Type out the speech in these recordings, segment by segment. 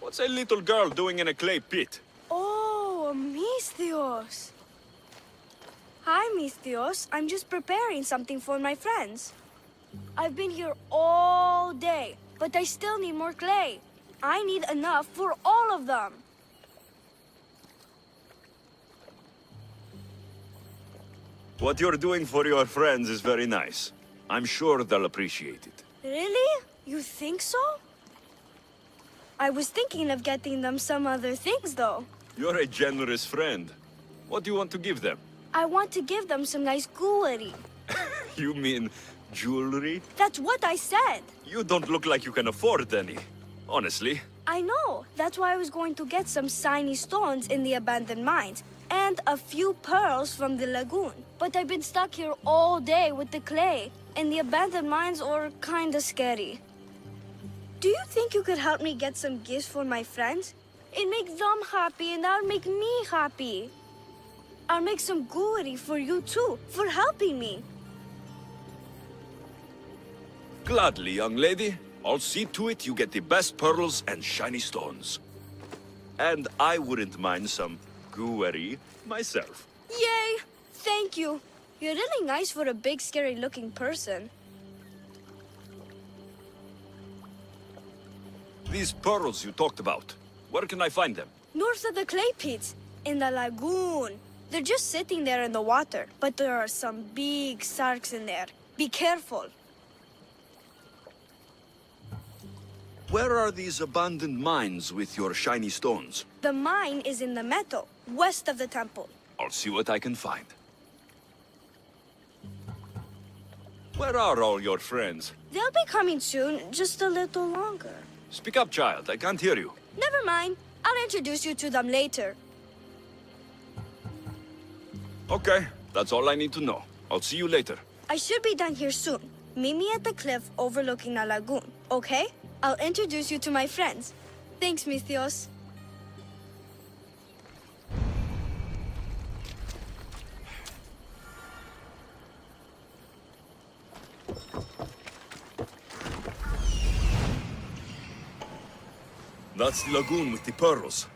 What's a little girl doing in a clay pit? Oh, Misthios. Hi, Misthios. I'm just preparing something for my friends. I've been here all day, but I still need more clay. I need enough for all of them. What you're doing for your friends is very nice. I'm sure they'll appreciate it. Really? You think so? I was thinking of getting them some other things, though. You're a generous friend. What do you want to give them? I want to give them some nice jewelry. You mean jewelry? That's what I said. You don't look like you can afford any. Honestly. I know. That's why I was going to get some shiny stones in the abandoned mines and a few pearls from the lagoon. But I've been stuck here all day with the clay, and the abandoned mines are kinda scary. Do you think you could help me get some gifts for my friends? It makes them happy, and that'll make me happy. I'll make some jewelry for you too, for helping me. Gladly, young lady. I'll see to it you get the best pearls and shiny stones. And I wouldn't mind some gooery myself. Yay! Thank you. You're really nice for a big, scary-looking person. These pearls you talked about, where can I find them? North of the clay pits, in the lagoon. They're just sitting there in the water, but there are some big sharks in there. Be careful. Where are these abandoned mines with your shiny stones? The mine is in the meadow, west of the temple. I'll see what I can find. Where are all your friends? They'll be coming soon, just a little longer. Speak up, child. I can't hear you. Never mind. I'll introduce you to them later. Okay, that's all I need to know. I'll see you later. I should be done here soon. Meet me at the cliff overlooking the lagoon, okay? I'll introduce you to my friends. Thanks, Misthios. That's the lagoon with the pearls.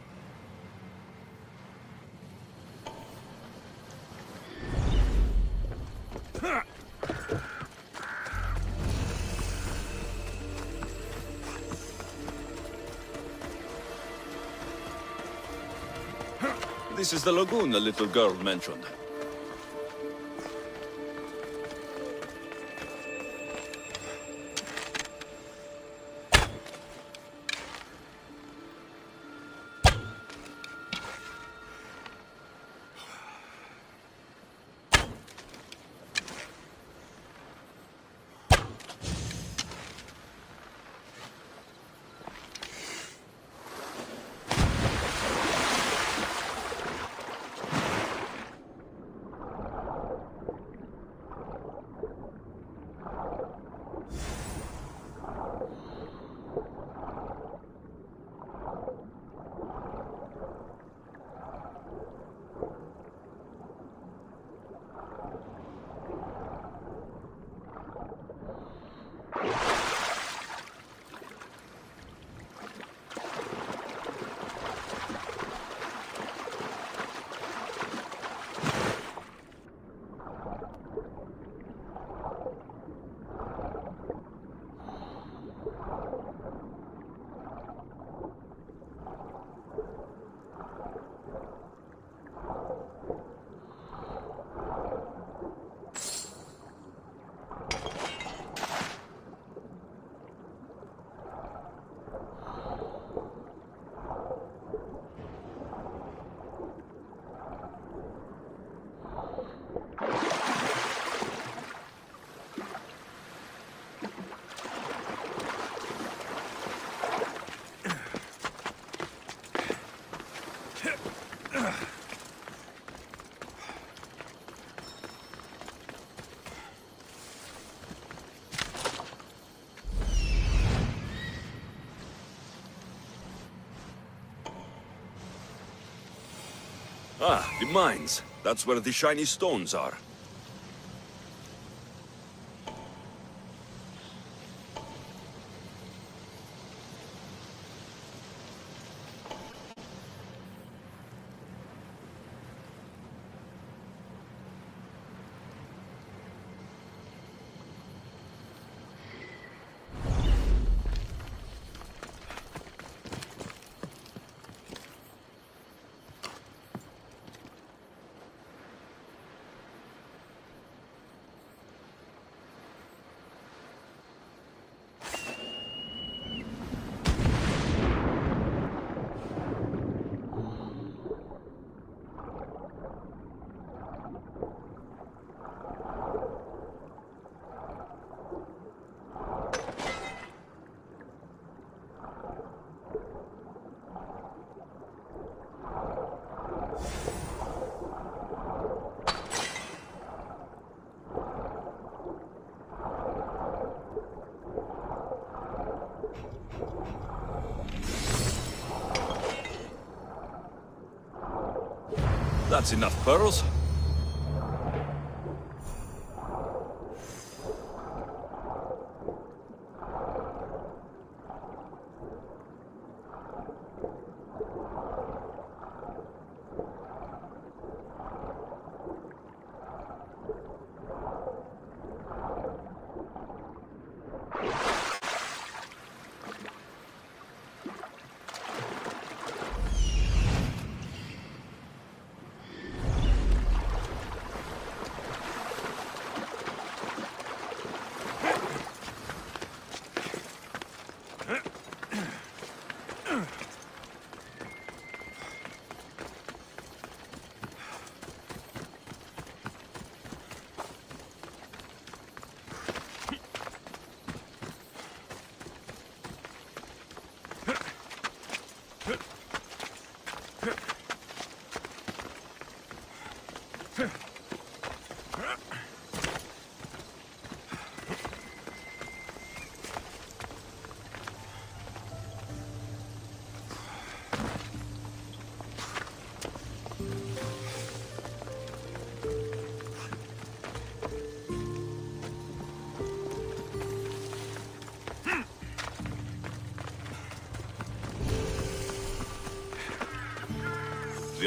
This is the lagoon the little girl mentioned. Ah, the mines. That's where the shiny stones are. That's enough pearls.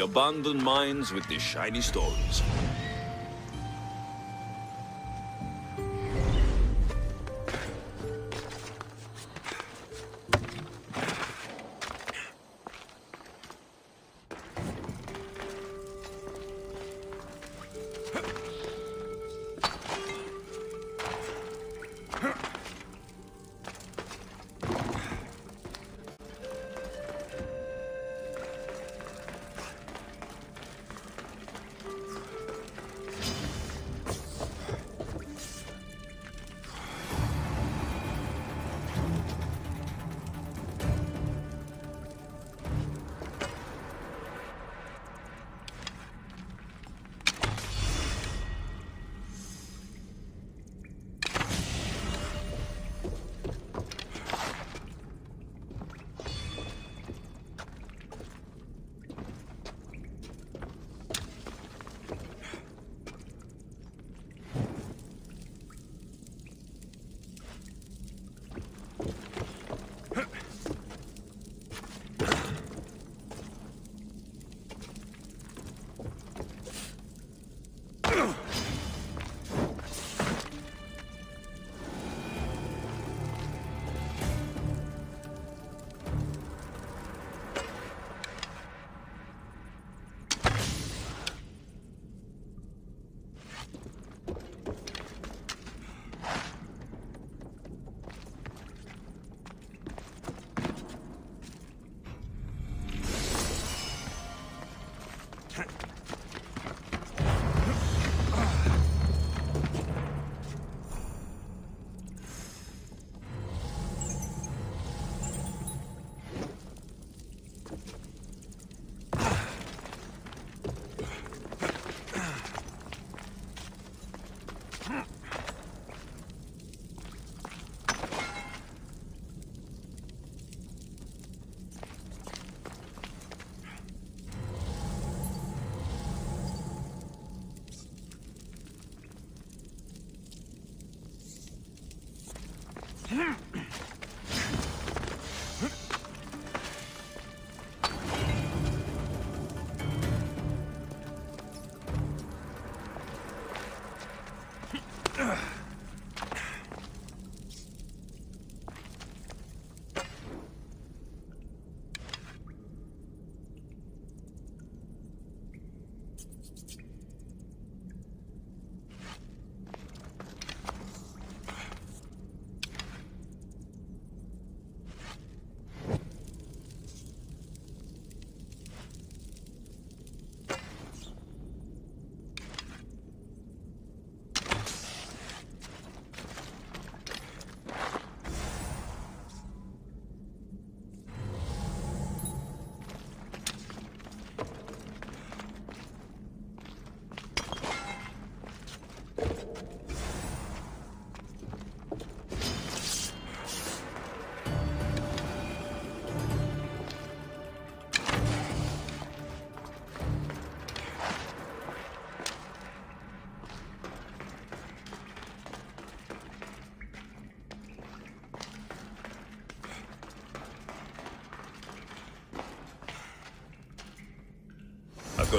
The abandoned mines with the shiny stones. Yeah.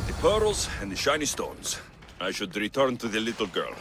Got the pearls and the shiny stones. I should return to the little girl.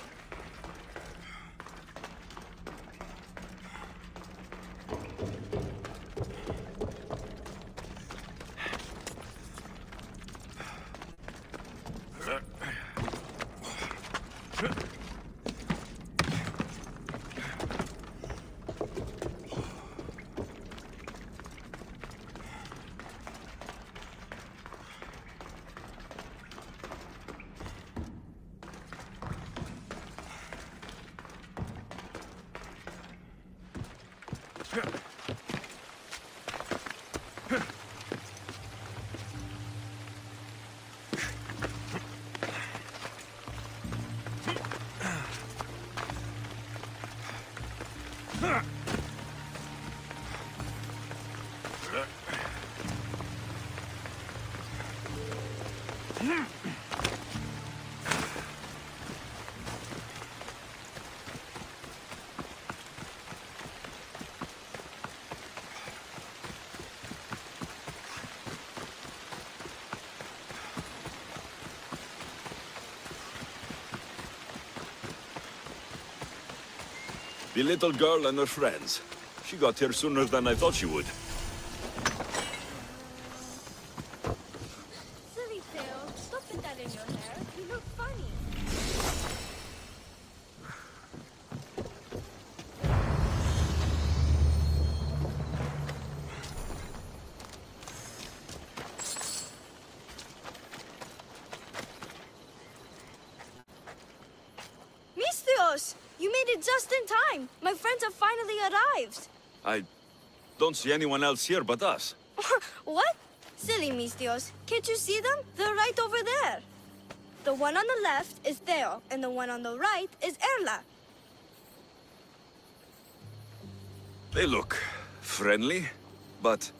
The little girl and her friends. She got here sooner than I thought she would. You made it just in time! My friends have finally arrived! I don't see anyone else here but us. what? Silly Misthios. Can't you see them? They're right over there. The one on the left is Theo, and the one on the right is Erla. They look friendly, but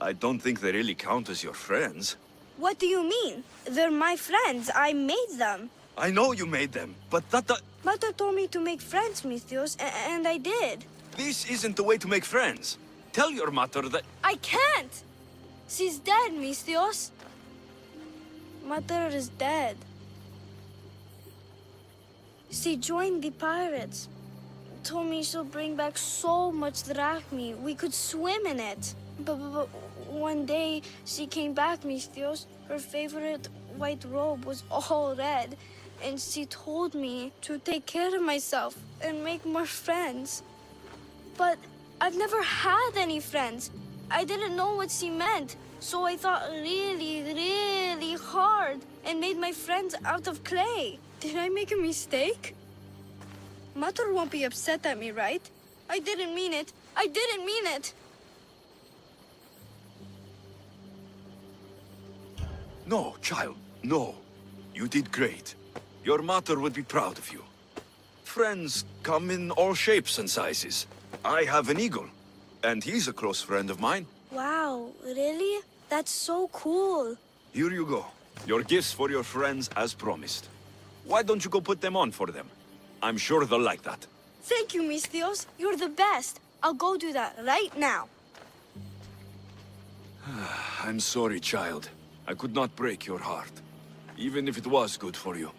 I don't think they really count as your friends. What do you mean? They're my friends. I made them. I know you made them, but that, Mother told me to make friends, Misthios, and I did. this isn't the way to make friends. Tell your mother that I can't! She's dead, Misthios. Mother is dead. She joined the pirates. Told me she'll bring back so much drachmi. We could swim in it. But, but, but one day she came back, Misthios. Her favorite white robe was all red. And she told me to take care of myself and make more friends. But I've never had any friends. I didn't know what she meant. So I thought really, really hard and made my friends out of clay. Did I make a mistake? Mother won't be upset at me, right? I didn't mean it. I didn't mean it. No, child, no. You did great. Your mother would be proud of you. Friends come in all shapes and sizes. I have an eagle, and he's a close friend of mine. Wow, really? That's so cool. Here you go. Your gifts for your friends as promised. Why don't you go put them on for them? I'm sure they'll like that. Thank you, Misthios. You're the best. I'll go do that right now. I'm sorry, child. I could not break your heart, even if it was good for you.